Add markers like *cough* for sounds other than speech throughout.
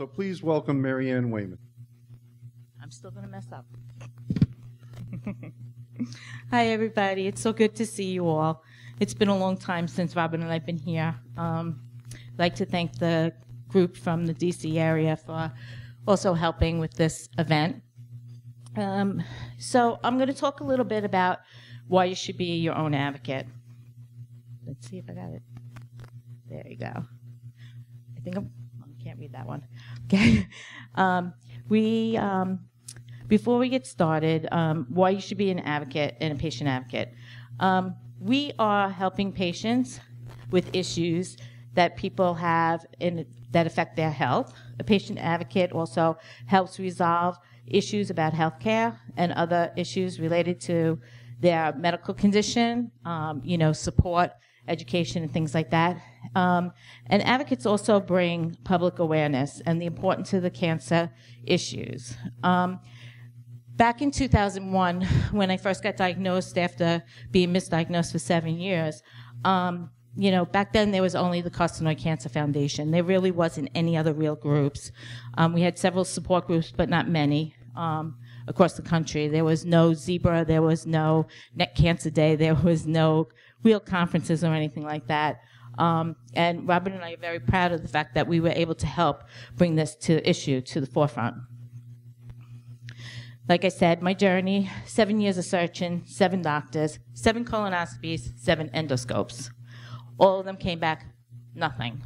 So please welcome Marianne Wayman. I'm still going to mess up. *laughs* Hi, everybody. It's so good to see you all. It's been a long time since Robin and I've been here. Um, I'd like to thank the group from the DC area for also helping with this event. Um, so I'm going to talk a little bit about why you should be your own advocate. Let's see if I got it. There you go. I think I'm, I can't read that one. Okay. *laughs* Um, we, um, before we get started, um, why you should be an advocate and a patient advocate. Um, we are helping patients with issues that people have in, that affect their health. A patient advocate also helps resolve issues about healthcare and other issues related to their medical condition, um, you know, support, education, and things like that. Um, and advocates also bring public awareness and the importance of the cancer issues. Um, back in 2001, when I first got diagnosed after being misdiagnosed for seven years, um, you know, back then there was only the Carcinoid Cancer Foundation. There really wasn't any other real groups. Um, we had several support groups, but not many um, across the country. There was no Zebra, there was no NET Cancer Day, there was no real conferences or anything like that. Um, and Robin and I are very proud of the fact that we were able to help bring this to issue to the forefront. Like I said, my journey, seven years of searching, seven doctors, seven colonoscopies, seven endoscopes. All of them came back nothing.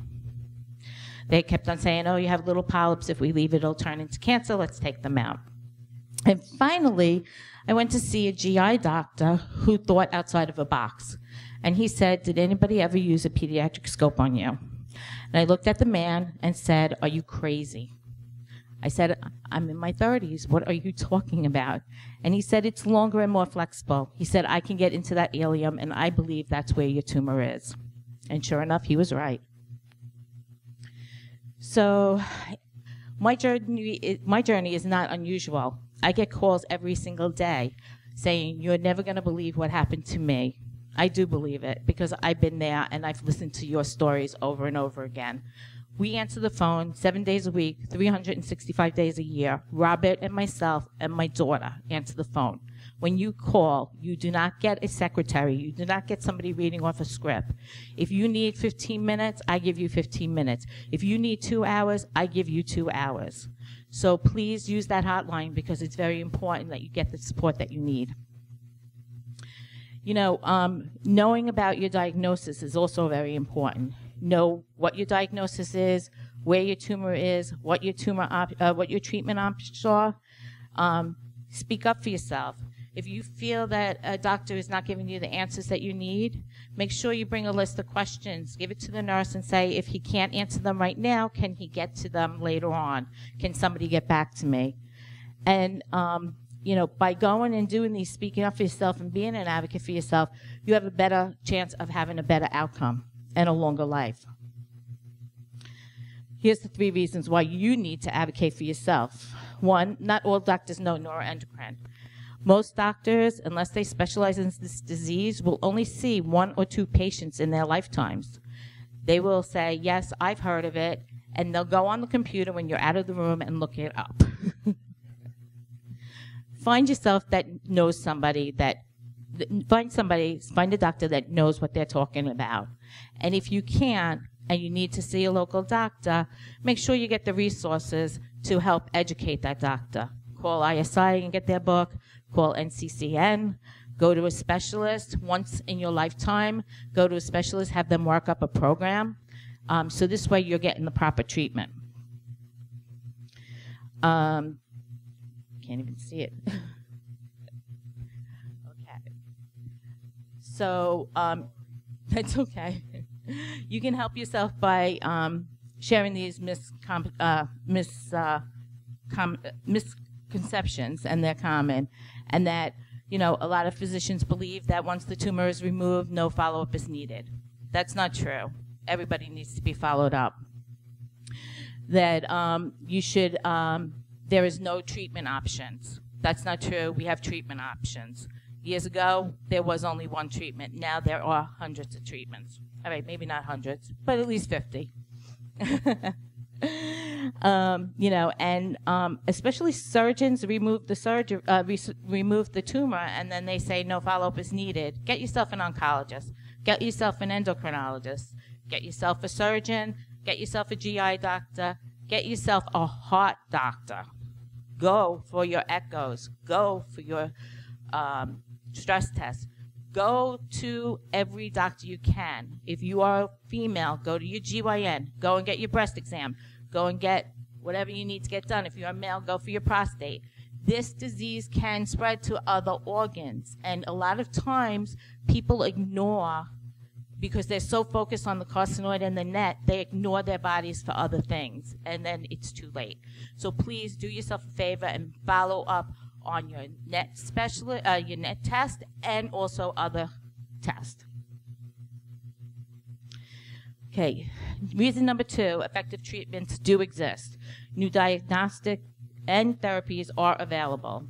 They kept on saying, oh, you have little polyps. If we leave it, it'll turn into cancer. Let's take them out. And finally, I went to see a GI doctor who thought outside of a box. And he said, Did anybody ever use a pediatric scope on you? And I looked at the man and said, Are you crazy? I said, I'm in my 30s. What are you talking about? And he said, It's longer and more flexible. He said, I can get into that ileum, and I believe that's where your tumor is. And sure enough, he was right. So, my journey, my journey is not unusual. I get calls every single day saying, You're never going to believe what happened to me. I do believe it because I've been there and I've listened to your stories over and over again. We answer the phone seven days a week, 365 days a year. Robert and myself and my daughter answer the phone. When you call, you do not get a secretary. You do not get somebody reading off a script. If you need 15 minutes, I give you 15 minutes. If you need two hours, I give you two hours. So please use that hotline because it's very important that you get the support that you need you know, um, knowing about your diagnosis is also very important. Know what your diagnosis is, where your tumor is, what your tumor, op- uh, what your treatment options are. Um, speak up for yourself. If you feel that a doctor is not giving you the answers that you need, make sure you bring a list of questions. Give it to the nurse and say, if he can't answer them right now, can he get to them later on? Can somebody get back to me? And um, you know, by going and doing these, speaking up for yourself and being an advocate for yourself, you have a better chance of having a better outcome and a longer life. Here's the three reasons why you need to advocate for yourself. One, not all doctors know neuroendocrine. Most doctors, unless they specialize in this disease, will only see one or two patients in their lifetimes. They will say, Yes, I've heard of it, and they'll go on the computer when you're out of the room and look it up. *laughs* find yourself that knows somebody that find somebody find a doctor that knows what they're talking about. And if you can't and you need to see a local doctor make sure you get the resources to help educate that doctor. Call ISI and get their book. Call NCCN go to a specialist once in your lifetime. Go to a specialist have them work up a program. Um, so this way you're getting the proper treatment. Um, can't even see it. *laughs* okay. So um, *laughs* that's okay. you can help yourself by um, sharing these uh, mis- uh, com- misconceptions, and they're common, and that you know a lot of physicians believe that once the tumor is removed, no follow-up is needed. That's not true. Everybody needs to be followed up. That um, you should um, there is no treatment options. That's not true. We have treatment options. Years ago, there was only one treatment. Now there are hundreds of treatments. All right, maybe not hundreds, but at least 50. *laughs* um, you know, and um, especially surgeons remove the uh, re- remove the tumor, and then they say no follow up is needed. Get yourself an oncologist. Get yourself an endocrinologist. Get yourself a surgeon. Get yourself a GI doctor. Get yourself a heart doctor. Go for your echoes. Go for your um, stress tests. Go to every doctor you can. If you are female, go to your GYN. Go and get your breast exam. Go and get whatever you need to get done. If you're a male, go for your prostate. This disease can spread to other organs. And a lot of times people ignore because they're so focused on the carcinoid and the net, they ignore their bodies for other things, and then it's too late. So please do yourself a favor and follow up on your net specialist, uh, your net test, and also other tests. Okay, reason number two: effective treatments do exist. New diagnostic and therapies are available.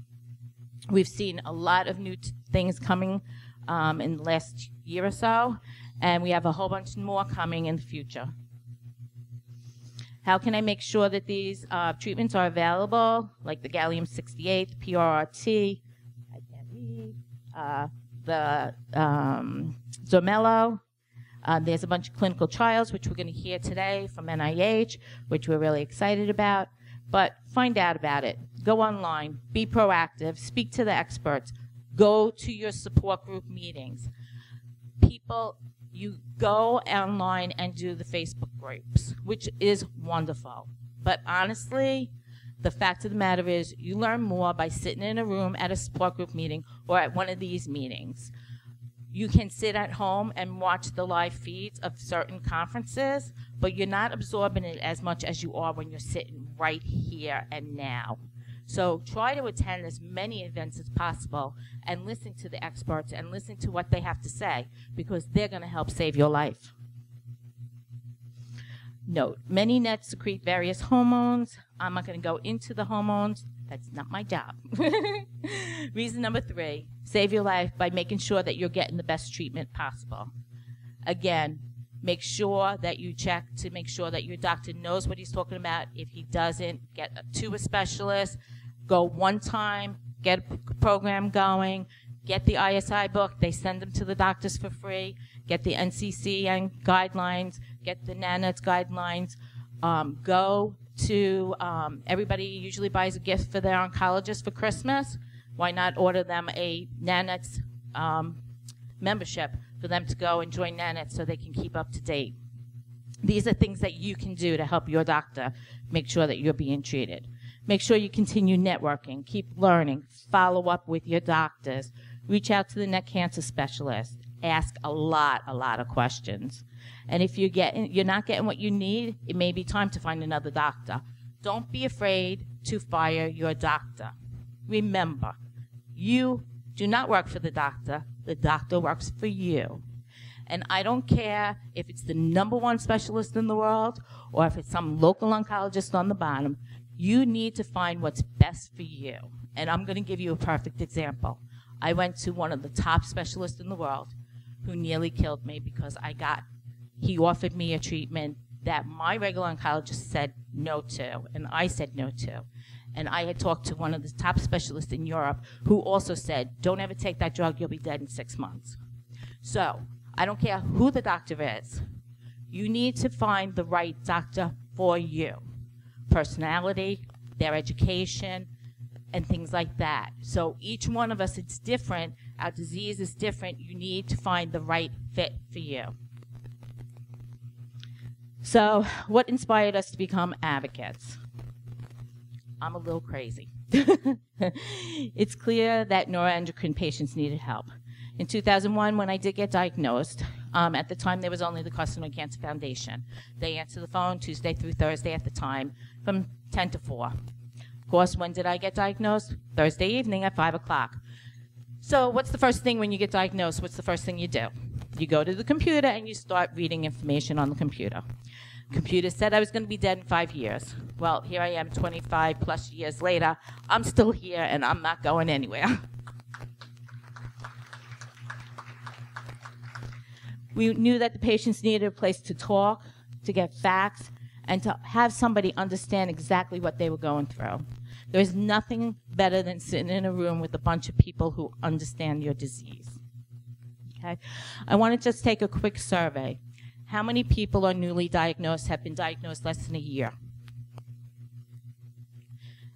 We've seen a lot of new things coming um, in the last year or so, and we have a whole bunch more coming in the future. How can I make sure that these uh, treatments are available, like the gallium 68, the PRRT, I can't read, uh, the um, Xermelo. Uh, there's a bunch of clinical trials, which we're going to hear today from NIH, which we're really excited about. But find out about it. Go online, be proactive, speak to the experts, go to your support group meetings. People you go online and do the Facebook groups, which is wonderful. But honestly, the fact of the matter is, you learn more by sitting in a room at a support group meeting or at one of these meetings. You can sit at home and watch the live feeds of certain conferences, but you're not absorbing it as much as you are when you're sitting right here and now. So try to attend as many events as possible and listen to the experts and listen to what they have to say because they're going to help save your life. Note, many nets secrete various hormones. I'm not going to go into the hormones. That's not my job. *laughs* Reason number three, save your life by making sure that you're getting the best treatment possible. Again, make sure that you check to make sure that your doctor knows what he's talking about. If he doesn't, get to a specialist. Go one time, get a program going, get the ISI book. They send them to the doctors for free. Get the NCCN guidelines, get the NANETS guidelines. Um, go to, um, everybody usually buys a gift for their oncologist for Christmas. Why not order them a NANETS um, membership for them to go and join NANETS so they can keep up to date? These are things that you can do to help your doctor make sure that you're being treated. Make sure you continue networking, keep learning, follow up with your doctors, reach out to the NET cancer specialist, ask a lot, a lot of questions. And if you're getting, you're not getting what you need, it may be time to find another doctor. Don't be afraid to fire your doctor. Remember, you do not work for the doctor. The doctor works for you. And I don't care if it's the number one specialist in the world or if it's some local oncologist on the bottom. You need to find what's best for you. And I'm going to give you a perfect example. I went to one of the top specialists in the world who nearly killed me because I got, he offered me a treatment that my regular oncologist said no to, and I said no to. And I had talked to one of the top specialists in Europe who also said, don't ever take that drug, you'll be dead in six months. So, I don't care who the doctor is, you need to find the right doctor for you personality, their education, and things like that. So each one of us, it's different. Our disease is different. You need to find the right fit for you. So, what inspired us to become advocates? I'm a little crazy. *laughs* it's clear that neuroendocrine patients needed help. In 2001, when I did get diagnosed, um, at the time there was only the Carcinoid Cancer Foundation. They answered the phone Tuesday through Thursday at the time from 10 to 4. Of course, when did I get diagnosed? Thursday evening at 5 o'clock. So, what's the first thing when you get diagnosed? What's the first thing you do? You go to the computer and you start reading information on the computer. Computer said I was going to be dead in five years. Well, here I am 25 plus years later. I'm still here and I'm not going anywhere. *laughs* we knew that the patients needed a place to talk, to get facts, and to have somebody understand exactly what they were going through. There's nothing better than sitting in a room with a bunch of people who understand your disease. Okay? I want to just take a quick survey. How many people are newly diagnosed have been diagnosed less than a year?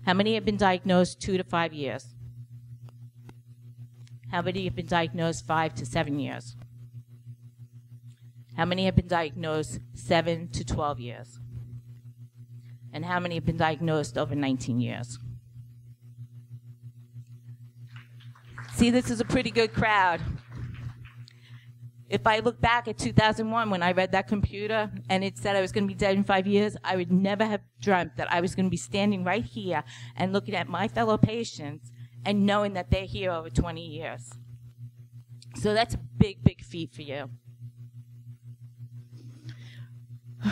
How many have been diagnosed two to five years? How many have been diagnosed five to seven years? How many have been diagnosed seven to 12 years? And how many have been diagnosed over 19 years? See, this is a pretty good crowd. If I look back at 2001 when I read that computer and it said I was going to be dead in five years, I would never have dreamt that I was going to be standing right here and looking at my fellow patients and knowing that they're here over 20 years. So that's a big, big feat for you.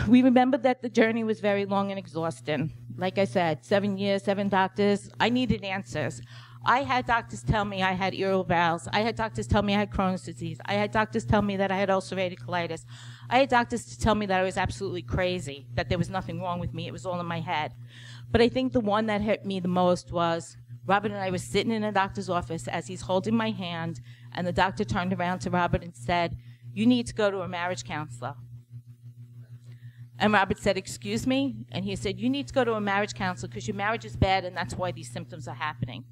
We remember that the journey was very long and exhausting. Like I said, seven years, seven doctors. I needed answers. I had doctors tell me I had ear valves. I had doctors tell me I had Crohn's disease. I had doctors tell me that I had ulcerative colitis. I had doctors to tell me that I was absolutely crazy, that there was nothing wrong with me. It was all in my head. But I think the one that hurt me the most was Robert and I were sitting in a doctor's office as he's holding my hand, and the doctor turned around to Robert and said, You need to go to a marriage counselor. And Robert said, Excuse me? And he said, You need to go to a marriage counselor because your marriage is bad and that's why these symptoms are happening.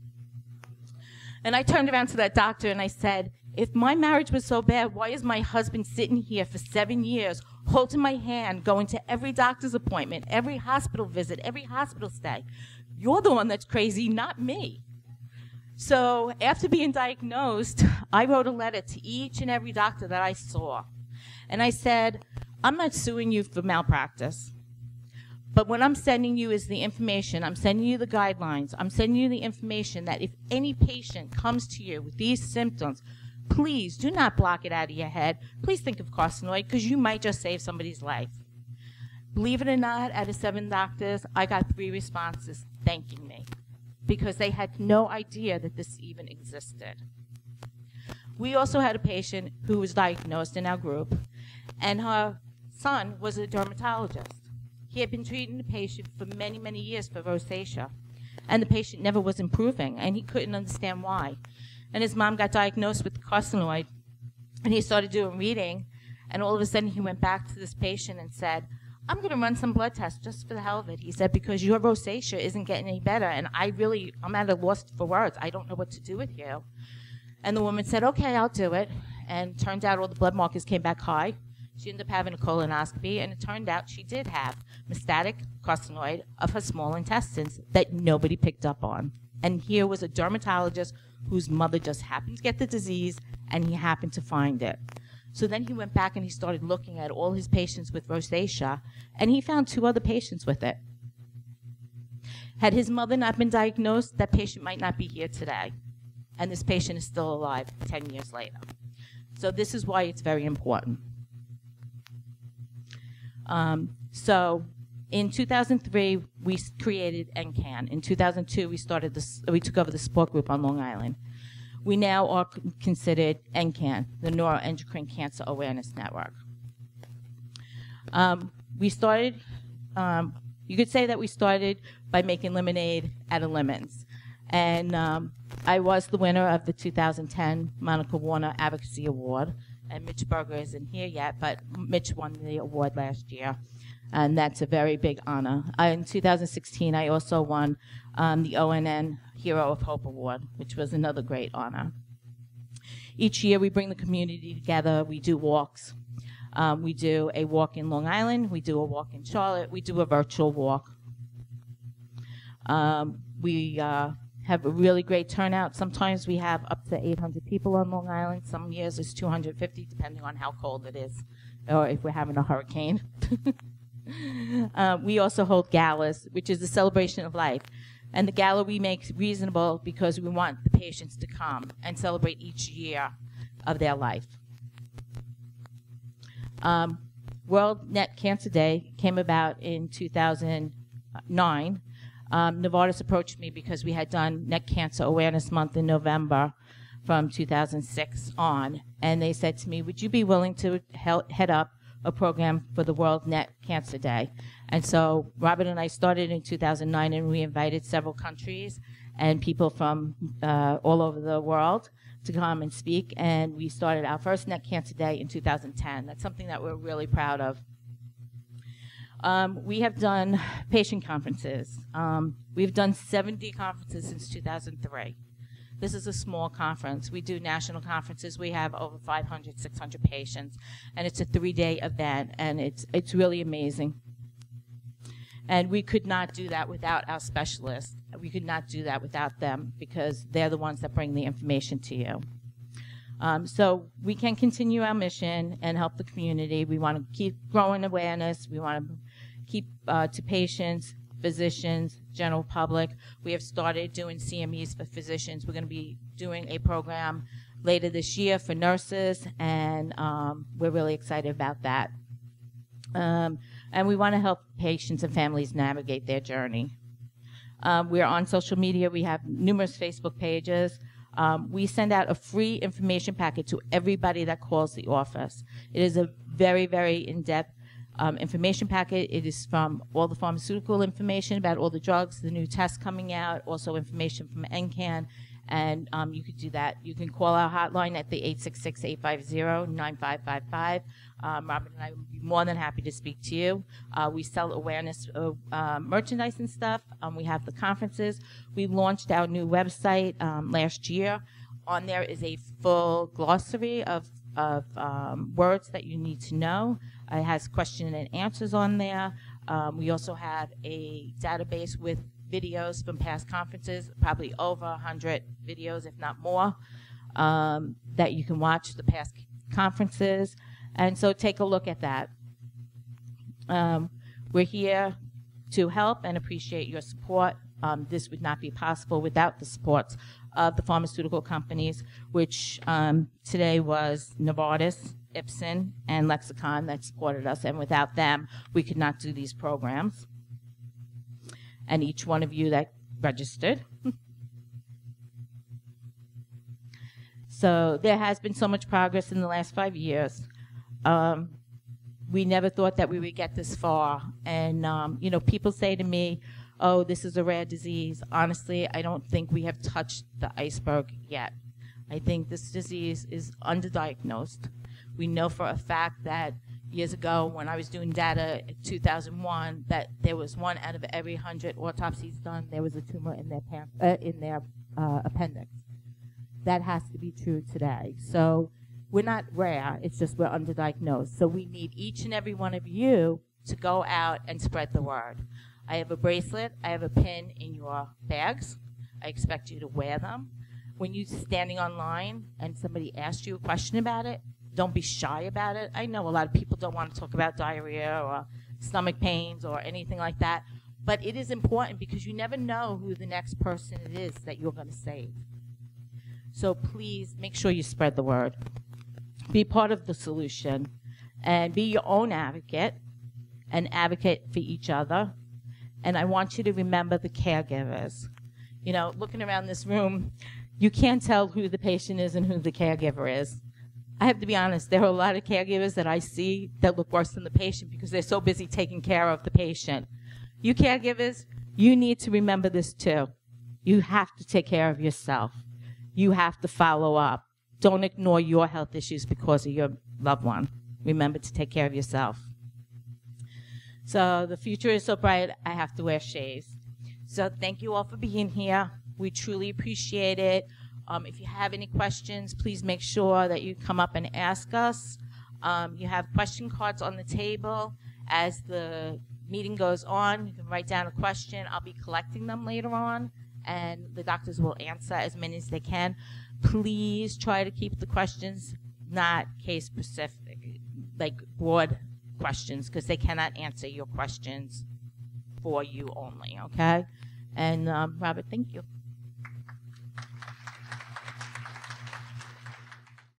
And I turned around to that doctor and I said, if my marriage was so bad, why is my husband sitting here for seven years, holding my hand, going to every doctor's appointment, every hospital visit, every hospital stay? You're the one that's crazy, not me. So after being diagnosed, I wrote a letter to each and every doctor that I saw. And I said, I'm not suing you for malpractice. But what I'm sending you is the information. I'm sending you the guidelines. I'm sending you the information that if any patient comes to you with these symptoms, please do not block it out of your head. Please think of carcinoid because you might just save somebody's life. Believe it or not, out of seven doctors, I got three responses thanking me because they had no idea that this even existed. We also had a patient who was diagnosed in our group, and her son was a dermatologist. He had been treating the patient for many, many years for rosacea, and the patient never was improving, and he couldn't understand why. And his mom got diagnosed with carcinoid, and he started doing reading, and all of a sudden he went back to this patient and said, I'm going to run some blood tests just for the hell of it. He said, because your rosacea isn't getting any better, and I really, I'm at a loss for words. I don't know what to do with you. And the woman said, okay, I'll do it. And turned out all the blood markers came back high. She ended up having a colonoscopy, and it turned out she did have metastatic carcinoid of her small intestines that nobody picked up on. And here was a dermatologist whose mother just happened to get the disease, and he happened to find it. So then he went back and he started looking at all his patients with rosacea, and he found two other patients with it. Had his mother not been diagnosed, that patient might not be here today. And this patient is still alive 10 years later. So this is why it's very important. Um, so in 2003, we created NCAN. In 2002, we started this, we took over the support group on Long Island. We now are considered NCAN, the Neuroendocrine Cancer Awareness Network. Um, we started, um, you could say that we started by making lemonade out of lemons. And um, I was the winner of the 2010 Monica Warner Advocacy Award and Mitch Berger isn't here yet, but Mitch won the award last year, and that's a very big honor. Uh, in 2016, I also won um, the ONN Hero of Hope Award, which was another great honor. Each year, we bring the community together. We do walks. Um, we do a walk in Long Island. We do a walk in Charlotte. We do a virtual walk. Um, we uh, have a really great turnout. Sometimes we have up to 800 people on Long Island. Some years it's 250, depending on how cold it is, or if we're having a hurricane. *laughs* uh, we also hold galas, which is a celebration of life. And the gala we make reasonable because we want the patients to come and celebrate each year of their life. Um, World Net Cancer Day came about in 2009 um, Novartis approached me because we had done NET Cancer Awareness Month in November from 2006 on, and they said to me, "Would you be willing to head up a program for the World NET Cancer Day?" And so Robert and I started in 2009, and we invited several countries and people from uh, all over the world to come and speak. And we started our first NET Cancer Day in 2010. That's something that we're really proud of. Um, we have done patient conferences. Um, we've done 70 conferences since 2003. This is a small conference. We do national conferences. We have over 500, 600 patients, and it's a three-day event, and it's it's really amazing. And we could not do that without our specialists. We could not do that without them because they're the ones that bring the information to you. Um, so we can continue our mission and help the community. We want to keep growing awareness. We want to keep uh, to patients, physicians, general public. We have started doing CMEs for physicians. We're going to be doing a program later this year for nurses, and um, we're really excited about that. Um, and we want to help patients and families navigate their journey. Um, we're on social media. We have numerous Facebook pages. Um, we send out a free information packet to everybody that calls the office. It is a very, very in-depth um, information packet. It is from all the pharmaceutical information about all the drugs, the new tests coming out, also information from NCAN, and um, you could do that. You can call our hotline at the 866-850-9555. Um, Robert and I would be more than happy to speak to you. Uh, we sell awareness uh, merchandise and stuff. Um, we have the conferences. We launched our new website um, last year. On there is a full glossary of, of words that you need to know. It has question and answers on there. Um, we also have a database with videos from past conferences, probably over 100 videos, if not more, um, that you can watch the past conferences. And so take a look at that. Um, we're here to help and appreciate your support. Um, this would not be possible without the support of the pharmaceutical companies, which um, today was Novartis, Ipsen, and Lexicon that supported us. And without them, we could not do these programs and each one of you that registered. *laughs* so there has been so much progress in the last five years. Um, we never thought that we would get this far. And, um, you know, people say to me, oh, this is a rare disease. Honestly, I don't think we have touched the iceberg yet. I think this disease is underdiagnosed. We know for a fact that years ago when I was doing data in 2001 that there was one out of every 100 autopsies done, there was a tumor in their, uh, in their uh, appendix. That has to be true today. So we're not rare, it's just we're underdiagnosed. So we need each and every one of you to go out and spread the word. I have a bracelet, I have a pin in your bags. I expect you to wear them. When you're standing online and somebody asks you a question about it, don't be shy about it. I know a lot of people don't want to talk about diarrhea or stomach pains or anything like that, but it is important because you never know who the next person it is that you're going to save. So please make sure you spread the word. Be part of the solution and be your own advocate and advocate for each other. And I want you to remember the caregivers. You know, looking around this room, you can't tell who the patient is and who the caregiver is. I have to be honest, there are a lot of caregivers that I see that look worse than the patient because they're so busy taking care of the patient. You caregivers, you need to remember this too. You have to take care of yourself. You have to follow up. Don't ignore your health issues because of your loved one. Remember to take care of yourself. So the future is so bright, I have to wear shades. So thank you all for being here. We truly appreciate it. Um, if you have any questions, please make sure that you come up and ask us. Um, you have question cards on the table. As the meeting goes on, you can write down a question. I'll be collecting them later on, and the doctors will answer as many as they can. Please try to keep the questions not case specific, like broad questions, because they cannot answer your questions for you only, okay? And um, Robert, thank you.